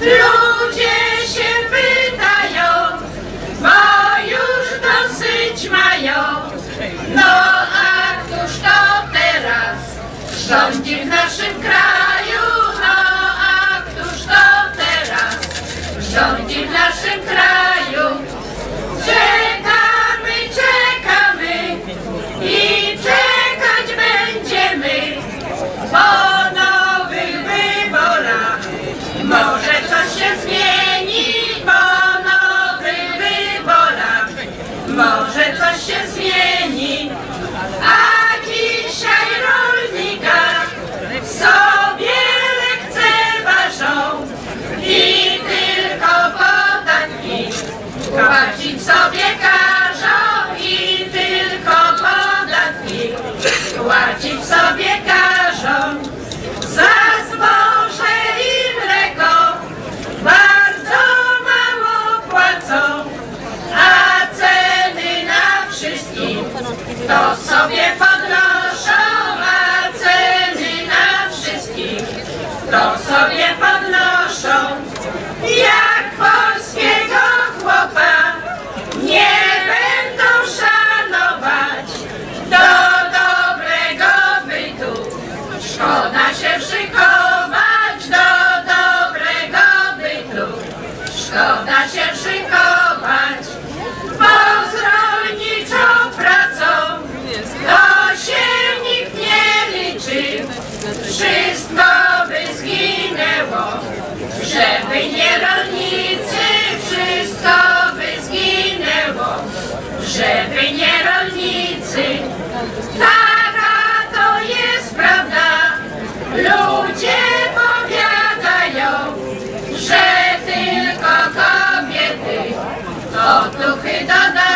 Ludzie się pytają, bo już dosyć mają. No a to teraz rządzi w naszym kraju? No a któż to teraz rządzi w naszym kraju? Szkoda się szykować do dobrego bytu. Szkoda się szykować, bo z rolniczą pracą to się nikt nie liczy. Wszystko by zginęło, żeby nie rolnicy. Wszystko by zginęło, żeby nie rolnicy. Tak Oh, look at that.